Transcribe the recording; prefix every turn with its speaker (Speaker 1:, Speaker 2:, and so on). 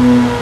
Speaker 1: Mm-hmm.